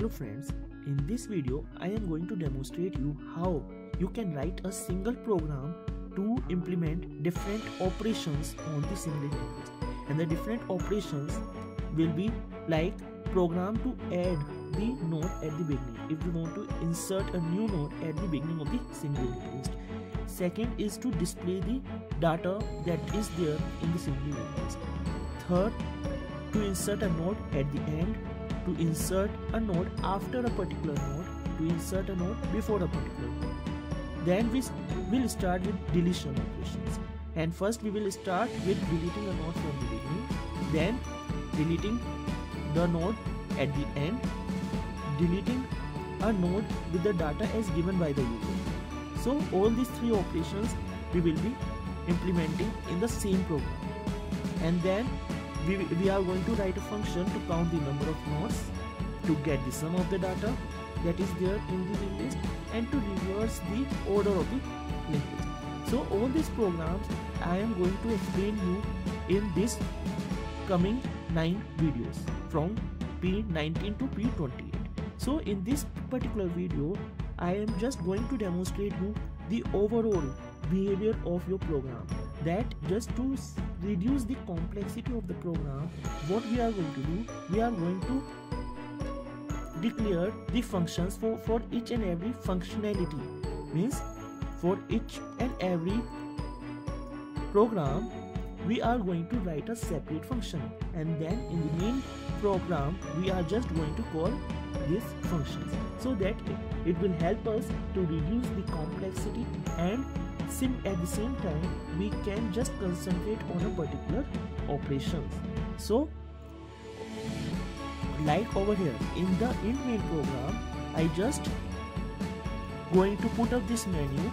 Hello friends, in this video I am going to demonstrate you how you can write a single program to implement different operations on the single linked list. And the different operations will be like program to add the node at the beginning if you want to insert a new node at the beginning of the single list second is to display the data that is there in the single list third to insert a node at the end to insert a node after a particular node to insert a node before a particular node. Then we will start with deletion operations. And first we will start with deleting a node from the beginning then deleting the node at the end deleting a node with the data as given by the user. So all these three operations we will be implementing in the same program. And then we, we are going to write a function to count the number of nodes to get the sum of the data that is there in the list and to reverse the order of the linked list. So all these programs I am going to explain you in this coming 9 videos from P19 to P28. So in this particular video I am just going to demonstrate you the overall behavior of your program that just to reduce the complexity of the program what we are going to do we are going to declare the functions for, for each and every functionality. Means for each and every program we are going to write a separate function. And then in the main program we are just going to call these functions. So that it, it will help us to reduce the complexity and sim at the same time we can just concentrate on a particular operations. So like over here in the in main program I just going to put up this menu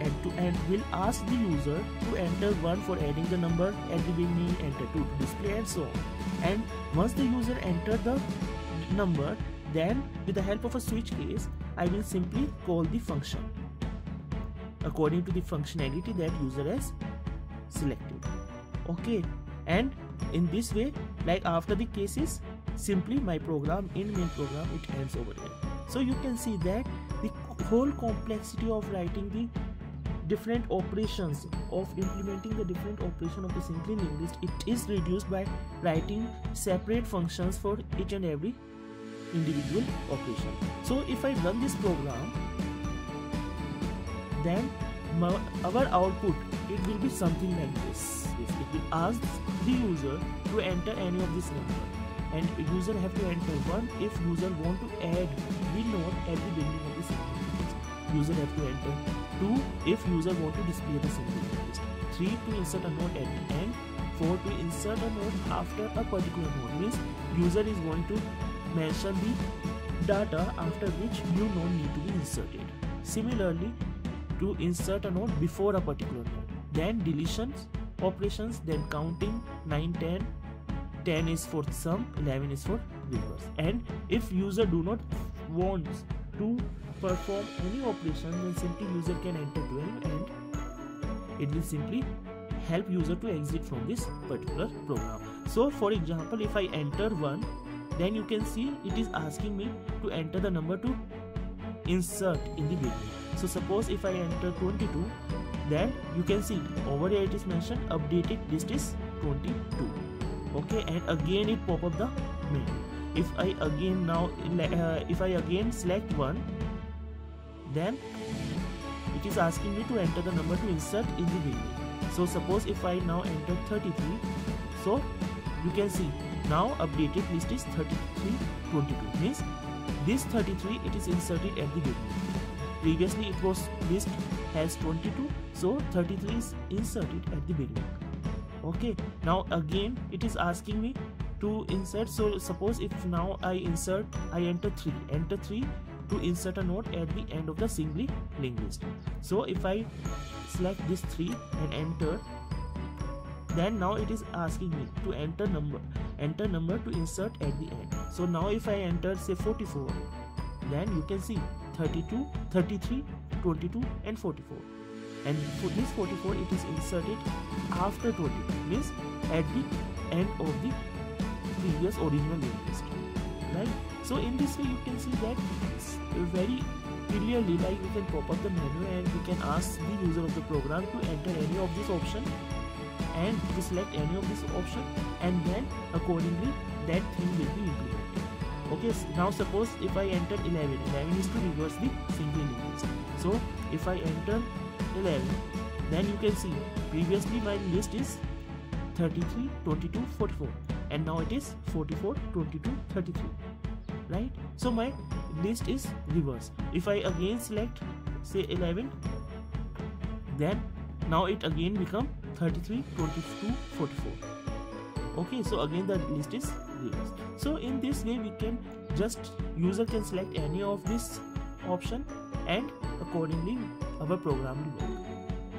and to and will ask the user to enter 1 for adding the number at the beginning enter 2 to display and so on. And once the user enter the number then with the help of a switch case I will simply call the function according to the functionality that user has selected. Okay and in this way like after the cases simply my program in main program it ends over here. So you can see that the whole complexity of writing the different operations of implementing the different operation of the single linked list it is reduced by writing separate functions for each and every individual operation. So if i run this program then our output it will be something like this it will ask the user to enter any of this number and user have to enter 1 if user want to add the node at the beginning of the list. User have to enter 2 if user want to display the list. 3 to insert a node at the end. 4 to insert a node after a particular node means user is going to mention the data after which new node need to be inserted. Similarly, to insert a node before a particular node. Then deletions operations, then counting 9, 10, 10 is for sum 11 is for reverse. And if user do not wants to perform any operation then simply user can enter 12 and it will simply help user to exit from this particular program. So for example if i enter 1 then you can see it is asking me to enter the number to insert in the beginning so suppose if i enter 22 then you can see over here it is mentioned updated list is 22 okay and again it pop up the menu if i again now uh, if i again select one then it is asking me to enter the number to insert in the beginning so suppose if i now enter 33 so you can see now updated list is 33 22 means this 33 it is inserted at the beginning. Previously it was list has 22 so 33 is inserted at the beginning. Okay now again it is asking me to insert. So suppose if now i insert i enter 3 enter 3 to insert a node at the end of the singly linked list. So if i select this 3 and enter then now it is asking me to enter number enter number to insert at the end. So now if i enter say 44 then you can see 32 33 22 and 44 and for this 44 it is inserted after 20 means at the end of the previous original linked list right? So in this way you can see that very clearly like we can pop up the menu and we can ask the user of the program to enter any of this option and to select any of this option and then accordingly that thing will be implemented. Okay now suppose if i enter 11 11 is to reverse the single list so if i enter 11 then you can see previously my list is 33 22 44 and now it is 44 22 33 right? So my list is reverse if i again select say 11 then now it again become 33 22 44 okay so again the list is reversed. So in this way we can just user can select any of this option and accordingly our program will work.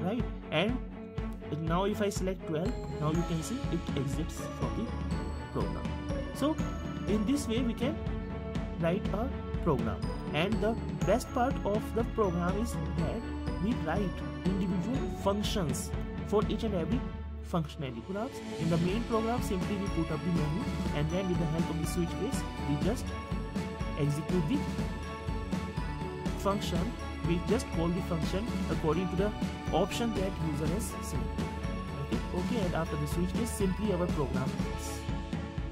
Right? And now if i select 12 now you can see it exits from the program. So in this way we can write a program. And the best part of the program is that we write individual functions for each and every functionality. In the main program, simply we put up the menu and then with the help of the switch case, we just execute the function. We just call the function according to the option that user has selected. Okay, okay, and after the switch case, simply our program ends.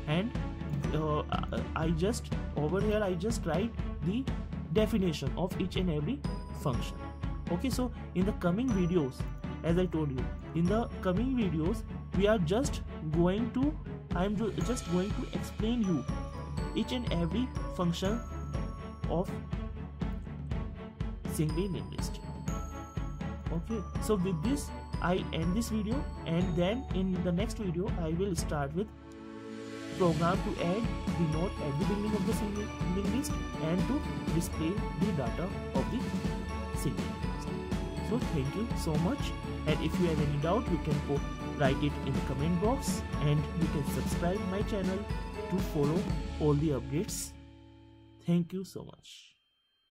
And uh, I just over here I just write the definition of each and every function okay so in the coming videos as I told you. In the coming videos we are just going to I'm just going to explain you each and every function of single linked list okay so with this I end this video and then in the next video I will start with program to add the node at the beginning of the single linked list and to display the data of the single thank you so much and if you have any doubt you can write it in the comment box and you can subscribe my channel to follow all the updates. Thank you so much.